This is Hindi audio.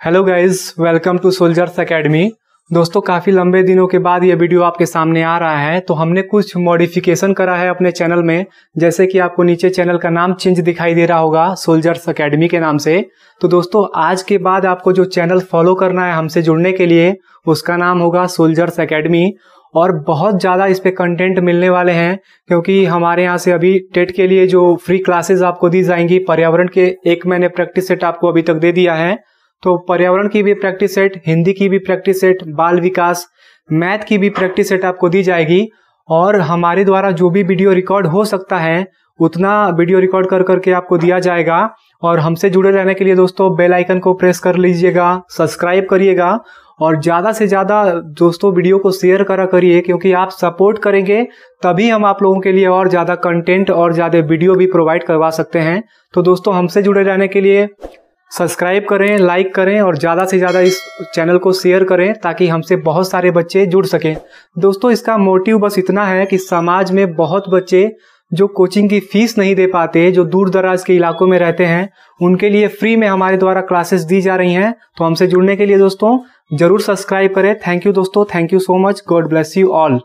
Hello guys welcome to soldiers academy दोस्तों, काफ़ी लंबे दिनों के बाद ये वीडियो आपके सामने आ रहा है तो हमने कुछ मॉडिफिकेशन करा है अपने चैनल में, जैसे कि आपको नीचे चैनल का नाम चेंज दिखाई दे रहा होगा सोल्जर्स एकेडमी के नाम से। तो दोस्तों, आज के बाद आपको जो चैनल फॉलो करना है हमसे जुड़ने के लिए, उसका नाम होगा सोल्जर्स एकेडमी और बहुत ज़्यादा इस पे कंटेंट मिलने वाले हैं, क्योंकि हमारे यहाँ से अभी टेट के लिए जो फ्री क्लासेस आपको दी जाएँगी, पर्यावरण के एक मैंने प्रैक्टिस सेट आपको अभी तक दे दिया है तो पर्यावरण की भी प्रैक्टिस सेट हिंदी की भी प्रैक्टिस सेट बाल विकास मैथ की भी प्रैक्टिस सेट आपको दी जाएगी। और हमारे द्वारा जो भी वीडियो रिकॉर्ड हो सकता है, उतना वीडियो रिकॉर्ड कर करके आपको दिया जाएगा। और हमसे जुड़े रहने के लिए दोस्तों बेल आइकन को प्रेस कर लीजिएगा सब्सक्राइब करिएगा। और ज़्यादा से ज़्यादा दोस्तों वीडियो को शेयर करा करिए, क्योंकि आप सपोर्ट करेंगे, तभी हम आप लोगों के लिए और ज़्यादा कंटेंट और ज़्यादा वीडियो भी प्रोवाइड करवा सकते हैं। तो दोस्तों, हमसे जुड़े रहने के लिए सब्सक्राइब करें लाइक करें और ज़्यादा से ज़्यादा इस चैनल को शेयर करें ताकि हमसे बहुत सारे बच्चे जुड़ सकें। दोस्तों, इसका मोटिव बस इतना है कि समाज में बहुत बच्चे जो कोचिंग की फ़ीस नहीं दे पाते, जो दूर दराज के इलाकों में रहते हैं, उनके लिए फ्री में हमारे द्वारा क्लासेस दी जा रही हैं। तो हमसे जुड़ने के लिए दोस्तों, ज़रूर सब्सक्राइब करें। थैंक यू दोस्तों thank you so much God bless you all